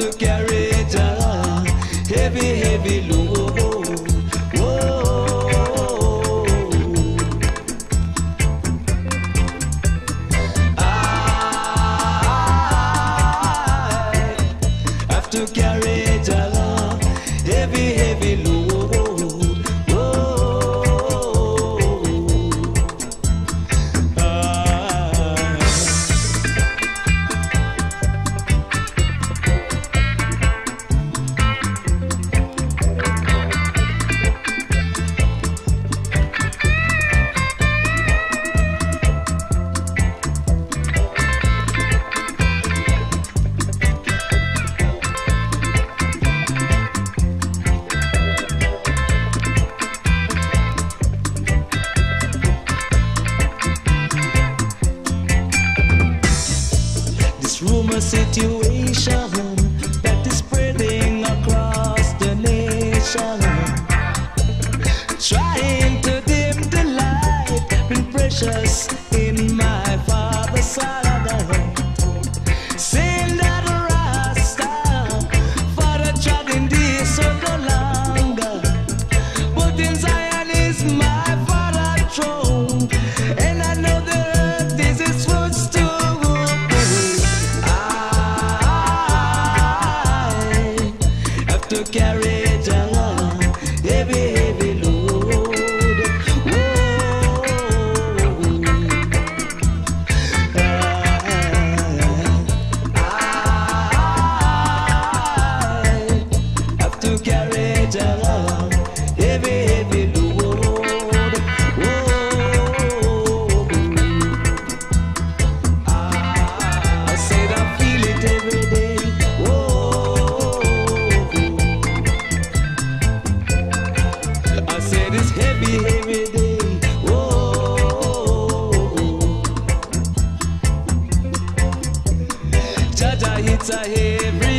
to carry. a situation that is spreading across the nation. Trying to dim the light, been precious. Jah Jah, it's a heavy